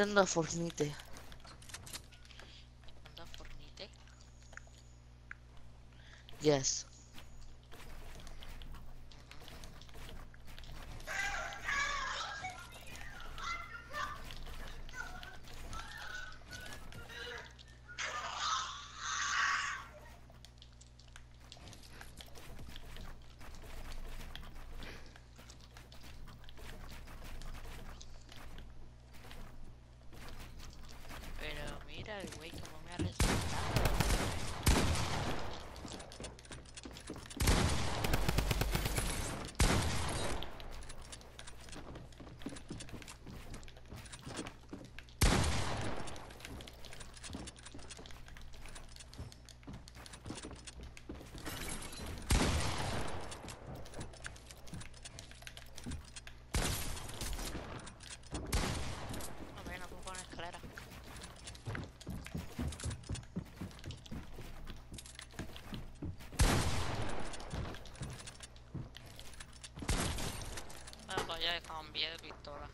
Anda Fornite. Anda Fornite. Yes. Pero mira ya cambié de pistola.